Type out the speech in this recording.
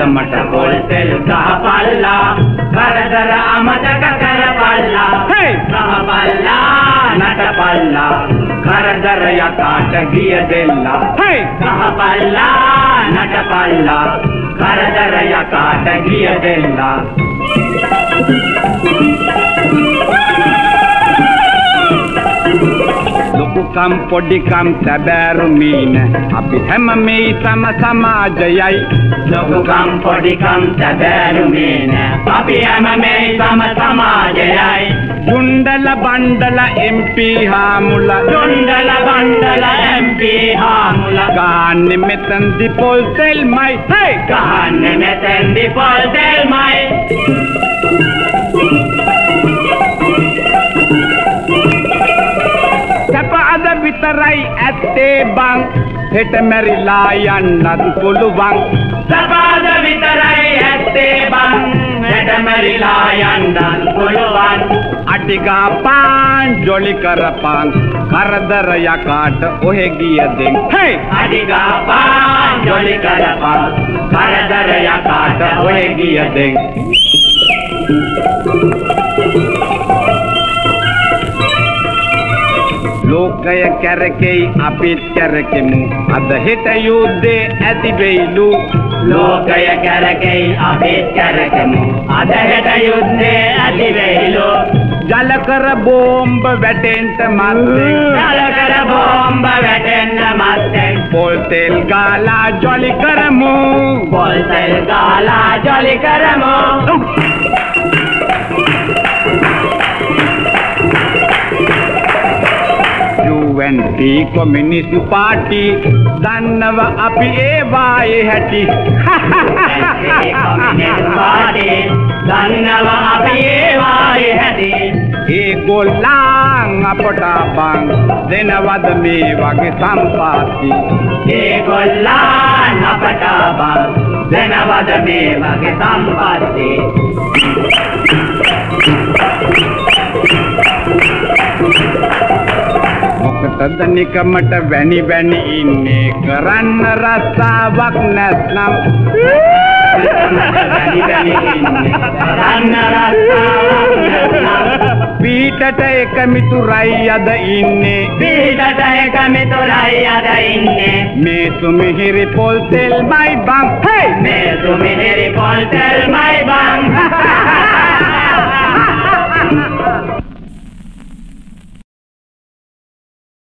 පදමට පොල් තෙල් ගහපල්ලා කරදර අමතක කරපල්ලා ගහපල්ලා නටපල්ලා කරදර යකාට ගිය දෙල්ලා ගහපල්ලා නටපල්ලා කරදර යකාට ගිය දෙල්ලා ලොකුකම් පොඩිකම් සැබෑරු මීන. අපි හැම මේ තම සමාජයයි. ලොකුකම් පොඩිකම් සැබෑරුමේ නෑ අපි හැම මේ සම සමාජයයි. ජුණ්ඩල බණ්ඩල MP හාමුල. දුණ්ඩල බණ්ඩල MP හාමුල. ගාන්නේ මෙතන්දි පොල් තෙල්මයි හේ! ගහන්නේ මෙතෙන්දි පොල් තෙල්මයි විතරයි ඇත්තේ බං. හෙට මැරිලා යන්නත් පුළුවන්. සපාද විතරයි ඇත්තේ බං. හෙට මැරිලා යන්නත් පුළුවන්. අටිගාපාන් ජොලි කරපාන්. කරදර යකාට ඔහෙ ගියදෙන් හේ! අඩිගාපාන් ජොලි කරපන්. කරදර යකාට ඔය ගියදෙන් ලෝකය ಗಯ ಕೆರಕೆ ಅಪಿತ್ ಕೆರಕೆ ಮು ಅದ ಹಿತ ಯುದ್ಧೆ ಅತಿ ಬೇಲು ಲೋಕಯ ಕೆರಕೆ ಅಪಿತ್ ಕೆರಕೆ ಮು ಅದ ಹಿತ ಯುದ್ಧೆ ಅತಿ ಬೇಲು ಜಲಕರ ಬೊಂಬ ಬೆಟೆಂತ ಮತ್ತೆ ಜಲಕರ ಬೊಂಬ ಬೆಟೆಂತ ಮತ್ತೆ बोलतेल गाला जॉली करमो बोलतेल गाला जॉली करमो UNP කොමියුනිස්ට් පාටි. දන්නව අපි ඒ වායේ හැටි. දන්නව අපි ඒවායේ හැටි ඒගොල්ලන් අපට බං දෙනවද මේ වගේ සම්පාති? ඒගොල්ලන් අපට බං දෙනවද මේ වගේ සම්පත්ති මොකටද නිකමට වැනි වැනි ඉන්නේ. කරන්න රස්සාවක් නැත්නම් පීටට එක මිතුරයි අද ඉන්නේ. පීඩට එක මිතුරයි අද ඉන්නේ. මේ සුමිහිරි පොල් තෙල්මයි බං. හේ මේ සුමිහිරි පොල් තෙල්මයි බං